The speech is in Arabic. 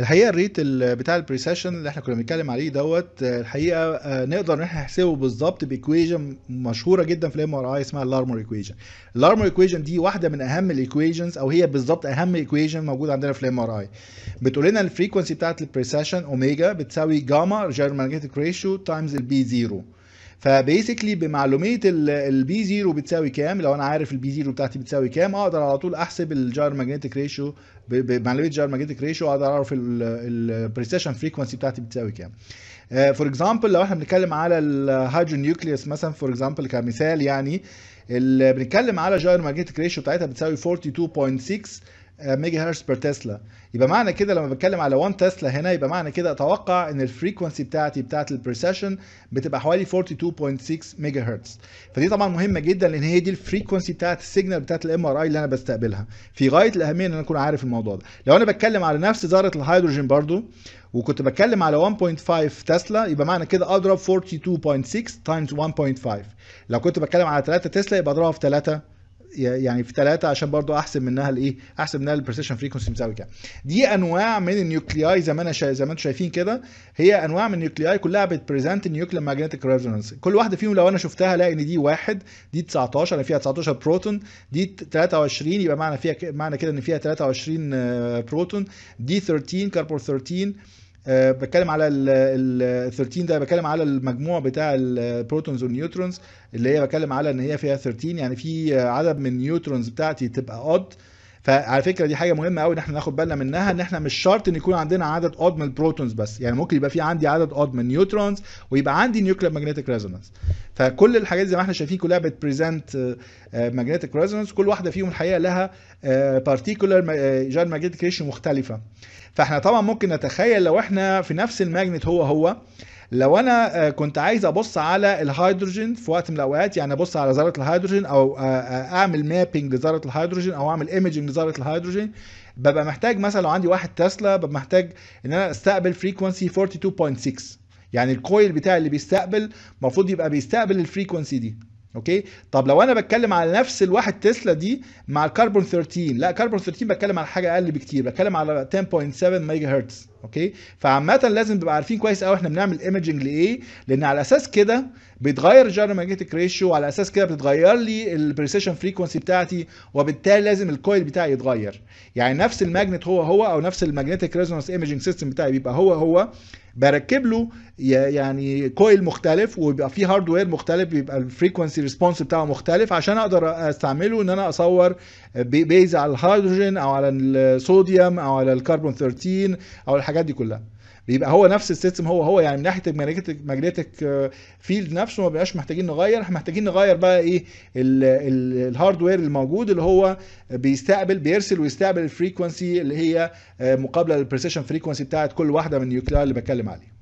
الحقيقة ال rate ال- بتاع ال precession اللي إحنا كنا بنتكلم عليه دوت الحقيقة آه، نقدر ان إحنا نحسبه بالظبط ب equation مشهورة جدا في ال MRI اسمها ال Larmor equation ال Larmor equation دي واحدة من أهم ال equations أو هي بالظبط أهم equation موجودة عندنا في ال MRI بتقول لنا ال frequency بتاعت ال precession omega بتساوي gamma gyromagnetic ratio times ال B zero ف basically بمعلومية ال B zero بتساوي كام؟ لو أنا عارف ال B zero بتاعتي بتساوي كام أقدر على طول أحسب ال gyromagnetic ratio بمعلوميه ال gyromagnetic ratio أقدر أعرف ال precession frequency بتاعتي بتساوي كام. for example لو إحنا بنتكلم على ال hydrogen nucleus مثلا for example كمثال يعني اللي بنتكلم على gyromagnetic ratio بتاعتها بتساوي 42.6 ميجا هرتز per تسلا. يبقى معنى كده لما بتكلم على 1 تسلا هنا يبقى معنى كده أتوقع إن ال frequency بتاعتي بتاعت ال precession بتبقى حوالي 42.6 ميجا هرتز فدي طبعا مهمة جدا لأن هي دي ال frequency بتاعت ال signal بتاعت ال MRI اللي أنا بستقبلها. في غاية الأهمية إن أنا أكون عارف الموضوع ده. لو أنا بتكلم على نفس ذرة الهيدروجين برضو وكنت بتكلم على 1.5 تسلا يبقى معنى كده أضرب 42.6 times 1.5 لو كنت بتكلم على 3 تسلا يبقى أضربها في 3 يعني في ثلاثة عشان برضو أحسب منها الإيه أحسب منها ال precession frequency بتساوي كام دي أنواع من ال nuclei زي ما أنا. زي ما أنتم شايفين كده هي أنواع من ال nuclei كلها بت present ال nuclear magnetic resonance كل واحدة فيهم لو أنا شفتها الاقي إن دي واحد دي 19 أنا فيها 19 بروتون دي 23 يبقى معنى فيها. معنى كده إن فيها 23 بروتون دي 13 كربون 13 أه بتكلم على ال 13 ده بتكلم على المجموع بتاع ال protons وال neutrons اللي هي بتكلم على إن هي فيها 13 يعني في عدد من النيوترونز بتاعتي تبقى odd فعلى فكرة دي حاجة مهمة قوي إن إحنا ناخد بالنا منها إن إحنا مش شرط إن يكون عندنا عدد odd من البروتونز بس. يعني ممكن يبقى في عندي عدد اود من النيوترونز ويبقى عندي nuclear magnetic resonance فكل الحاجات زي ما إحنا شايفين كلها بت present magnetic resonance كل واحدة فيهم الحقيقة لها particular gyromagnetic ratio مختلفة. فإحنا طبعا ممكن نتخيل لو إحنا في نفس ال magnet هو هو لو أنا كنت عايز أبص على الهيدروجين في وقت من الأوقات يعني أبص على ذرة الهيدروجين أو أعمل mapping لذرة الهيدروجين أو أعمل imaging لذرة الهيدروجين ببقى محتاج مثلا لو عندي واحد تسلا ببقى محتاج إن أنا أستقبل frequency 42.6 يعني ال coil بتاعي اللي بيستقبل المفروض يبقى بيستقبل ال frequency دي. okay؟ طب لو أنا بتكلم على نفس الواحد تسلا دي مع الكربون 13 لا كربون 13 بتكلم على حاجة أقل بكتير بتكلم على 10.7 ميجا هرتز okay؟ فعامة لازم نبقى عارفين كويس قوي إحنا بنعمل imaging لإيه لأن على أساس كده بيتغير ال gyromagnetic ratio وعلى أساس كده بتتغير لي ال precession frequency بتاعتي وبالتالي لازم ال coil بتاعي يتغير. يعني نفس ال magnet هو هو أو نفس ال magnetic resonance imaging system بتاعي بيبقى هو هو بركب له يعني coil مختلف وبيبقى فيه hardware مختلف بيبقى ال frequency response بتاعه مختلف عشان أقدر أستعمله إن أنا أصور based على الهيدروجين أو على الصوديوم أو على الكربون 13 أو الحاجات دي كلها. بيبقى هو نفس ال system هو هو يعني من ناحية ال magnetic field نفسه ما بقاش محتاجين نغير. إحنا محتاجين نغير بقى إيه ال hardware الموجود اللي هو بيستقبل بيرسل ويستقبل ال frequency اللي هي مقابلة لل precession frequency بتاعت كل واحدة من ال nuclei اللي بتكلم عليه.